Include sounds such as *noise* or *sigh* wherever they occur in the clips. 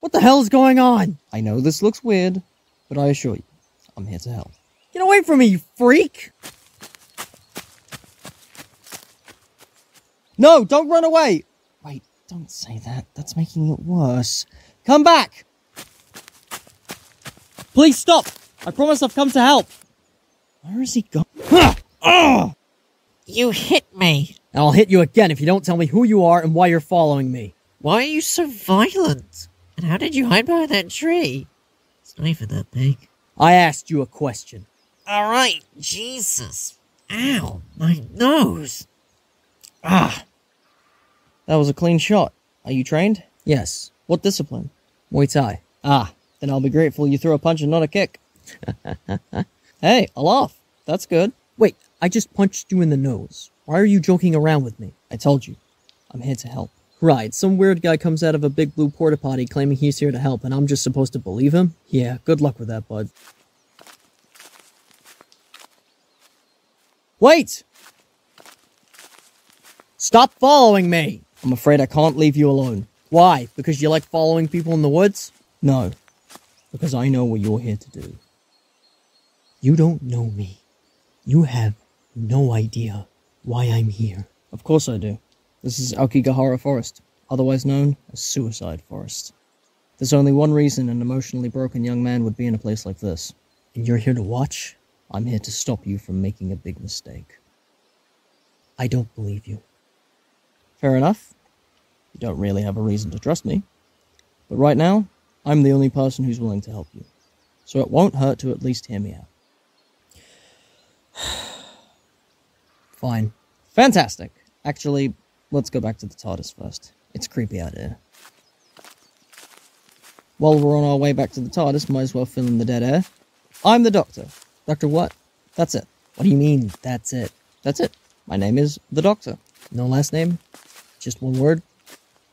What the hell is going on? I know this looks weird, but I assure you, I'm here to help. Get away from me, you freak! No, don't run away! Wait, don't say that. That's making it worse. Come back! Please stop! I promise I've come to help! Where is he going? You hit me. And I'll hit you again if you don't tell me who you are and why you're following me. Why are you so violent? And how did you hide behind that tree? It's not even that big. I asked you a question. Alright, Jesus. Ow, my nose. Ah, That was a clean shot. Are you trained? Yes, What discipline? Muay Thai. Ah, then I'll be grateful you threw a punch and not a kick. *laughs* hey, a laugh. That's good. Wait, I just punched you in the nose. Why are you joking around with me? I told you. I'm here to help. Right, some weird guy comes out of a big blue porta potty claiming he's here to help, and I'm just supposed to believe him? Yeah, good luck with that, bud. Wait! Stop following me! I'm afraid I can't leave you alone. Why? Because you like following people in the woods? No, because I know what you're here to do. You don't know me. You have no idea why I'm here. Of course I do. This is Aokigahara Forest, otherwise known as Suicide Forest. There's only one reason an emotionally broken young man would be in a place like this. And you're here to watch? I'm here to stop you from making a big mistake. I don't believe you. Fair enough. You don't really have a reason to trust me. But right now, I'm the only person who's willing to help you. So it won't hurt to at least hear me out. *sighs* Fine. Fantastic. Actually, let's go back to the TARDIS first. It's creepy out here. While we're on our way back to the TARDIS, might as well fill in the dead air. I'm the Doctor. Doctor what? That's it. What do you mean, that's it? That's it. My name is the Doctor. No last name? Just one word?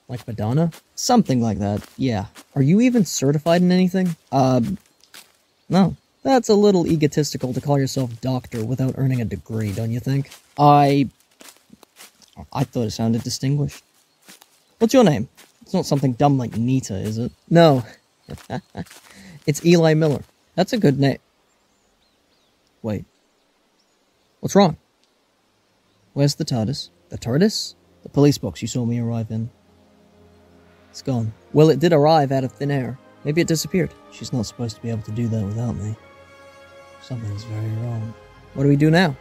Like Madonna? Something like that. Yeah. Are you even certified in anything? Um, no. That's a little egotistical to call yourself doctor without earning a degree, don't you think? I. I thought it sounded distinguished. What's your name? It's not something dumb like Nita, is it? No. *laughs* it's Eli Miller. That's a good name. Wait, What's wrong? where's the TARDIS? The TARDIS? The police box you saw me arrive in. It's gone. Well, it did arrive out of thin air. Maybe it disappeared. She's not supposed to be able to do that without me. Something's very wrong. What do we do now?